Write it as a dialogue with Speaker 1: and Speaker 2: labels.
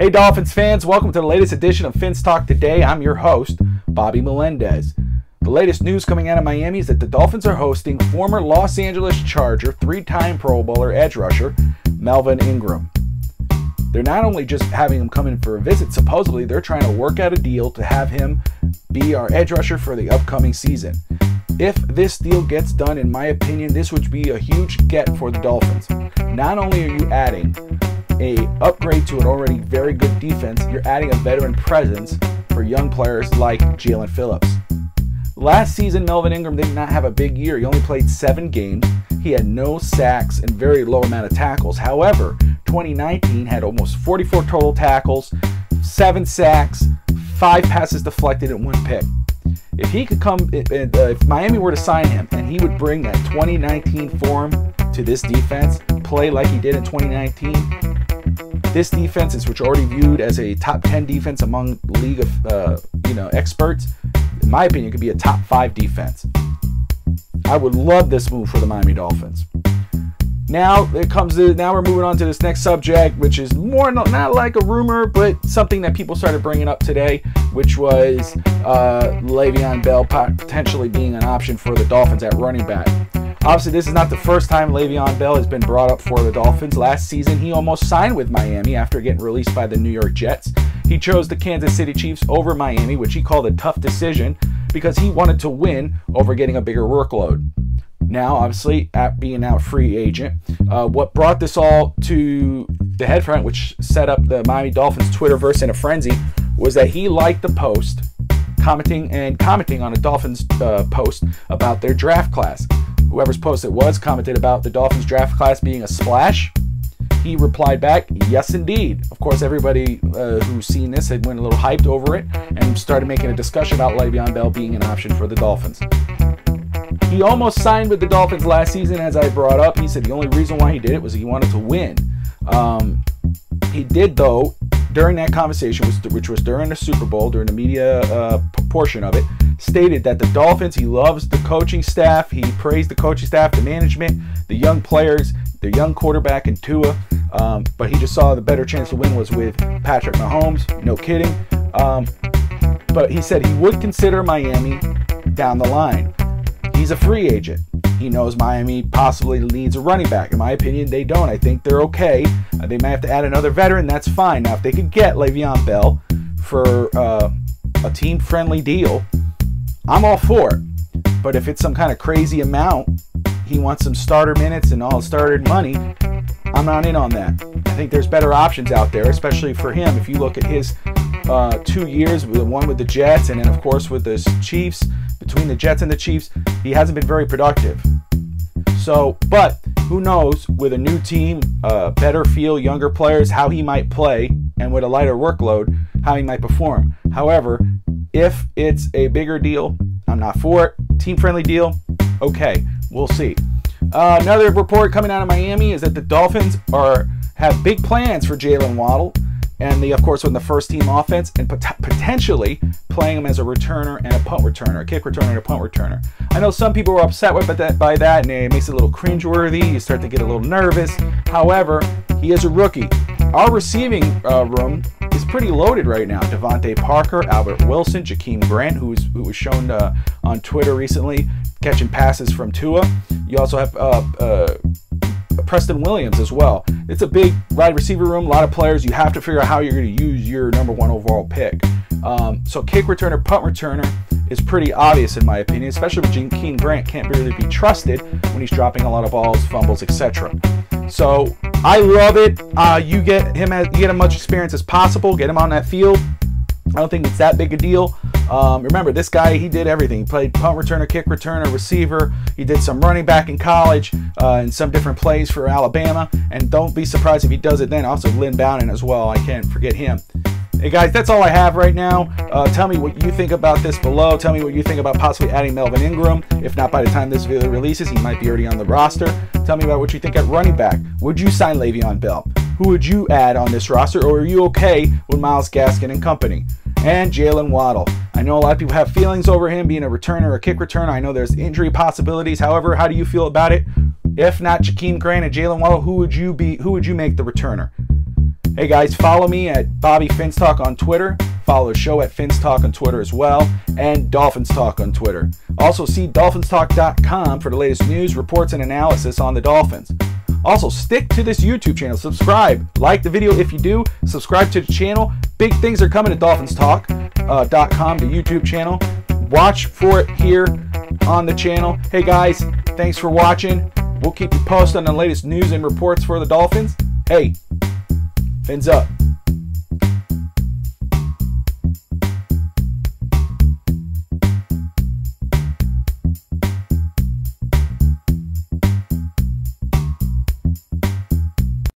Speaker 1: Hey, Dolphins fans, welcome to the latest edition of Fins Talk Today. I'm your host, Bobby Melendez. The latest news coming out of Miami is that the Dolphins are hosting former Los Angeles Charger, three time Pro Bowler edge rusher, Melvin Ingram. They're not only just having him come in for a visit, supposedly, they're trying to work out a deal to have him be our edge rusher for the upcoming season. If this deal gets done, in my opinion, this would be a huge get for the Dolphins. Not only are you adding a upgrade to an already very good defense, you're adding a veteran presence for young players like Jaelan Phillips. Last season, Melvin Ingram did not have a big year. He only played seven games. He had no sacks and very low amount of tackles. However, 2019 had almost 44 total tackles, seven sacks, five passes deflected, and one pick. If he could come, if uh, Miami were to sign him and he would bring that 2019 form to this defense, play like he did in 2019, this defense is which already viewed as a top 10 defense among league of uh, you know experts. In my opinion, could be a top five defense. I would love this move for the Miami Dolphins. Now it comes to now we're moving on to this next subject, which is more not, not like a rumor, but something that people started bringing up today, which was uh, Le'Veon Bell potentially being an option for the Dolphins at running back. Obviously, this is not the first time Le'Veon Bell has been brought up for the Dolphins. Last season, he almost signed with Miami after getting released by the New York Jets. He chose the Kansas City Chiefs over Miami, which he called a tough decision because he wanted to win over getting a bigger workload. Now, obviously, at being now free agent, uh, what brought this all to the head front, which set up the Miami Dolphins Twitterverse in a frenzy, was that he liked the post commenting and commenting on a Dolphins uh, post about their draft class whoever's post it was commented about the Dolphins draft class being a splash. He replied back, yes, indeed. Of course, everybody uh, who's seen this had went a little hyped over it and started making a discussion about Le'Veon Bell being an option for the Dolphins. He almost signed with the Dolphins last season, as I brought up. He said the only reason why he did it was he wanted to win. Um, he did, though, during that conversation, which was during the Super Bowl, during the media uh, portion of it, stated that the Dolphins, he loves the coaching staff. He praised the coaching staff, the management, the young players, the young quarterback, and Tua. Um, but he just saw the better chance to win was with Patrick Mahomes. No kidding. Um, but he said he would consider Miami down the line. He's a free agent. He knows Miami possibly needs a running back. In my opinion, they don't. I think they're okay. Uh, they may have to add another veteran. That's fine. Now, if they could get Le'Veon Bell for uh, a team-friendly deal, I'm all for it. But if it's some kind of crazy amount, he wants some starter minutes and all starter money, I'm not in on that. I think there's better options out there, especially for him. If you look at his uh, two years, the one with the Jets and then, of course, with the Chiefs, between the Jets and the Chiefs, he hasn't been very productive. So, but who knows with a new team, uh, better feel, younger players, how he might play, and with a lighter workload, how he might perform. However, if it's a bigger deal, I'm not for it. Team friendly deal, okay, we'll see. Uh, another report coming out of Miami is that the Dolphins are have big plans for Jaylen Waddle and the, of course, with the first team offense and pot- potentially playing him as a returner and a punt returner, a kick returner and a punt returner. I know some people were upset with that by that, and it makes it a little cringeworthy. You start to get a little nervous. However, he is a rookie. Our receiving uh, room pretty loaded right now. DeVante Parker, Albert Wilson, Jakeem Grant, who's who was shown uh, on Twitter recently catching passes from Tua. You also have uh, uh Preston Williams as well. It's a big wide receiver room, a lot of players. You have to figure out how you're going to use your number one overall pick. Um, so kick returner, punt returner is pretty obvious in my opinion, especially with Jakeem Grant can't really be trusted when he's dropping a lot of balls, fumbles, etc. So I love it. Uh, you get him as you get as much experience as possible. Get him on that field. I don't think it's that big a deal. Um, remember, this guy, he did everything. He played punt returner, kick returner, receiver. He did some running back in college uh, and some different plays for Alabama. And don't be surprised if he does it then. Also, Lynn Bowden as well. I can't forget him. Hey guys, that's all I have right now. Uh, tell me what you think about this below. Tell me what you think about possibly adding Melvin Ingram. If not, by the time this video releases, he might be already on the roster. Tell me about what you think at running back. Would you sign Le'Veon Bell? Who would you add on this roster, or are you okay with Myles Gaskin and company? And Jaylen Waddle. I know a lot of people have feelings over him being a returner a kick returner. I know there's injury possibilities. However, how do you feel about it? If not Jakeem Grant and Jaylen Waddle, who would you be? Who would you make the returner? Hey guys, follow me at Bobby Finstalk on Twitter. Follow the show at Finstalk on Twitter as well, and Dolphins Talk on Twitter. Also, see dolphinstalk.com for the latest news, reports, and analysis on the Dolphins. Also, stick to this YouTube channel. Subscribe. Like the video if you do. Subscribe to the channel. Big things are coming at dolphinstalk.com, uh, the YouTube channel. Watch for it here on the channel. Hey guys, thanks for watching. We'll keep you posted on the latest news and reports for the Dolphins. Hey, fins up.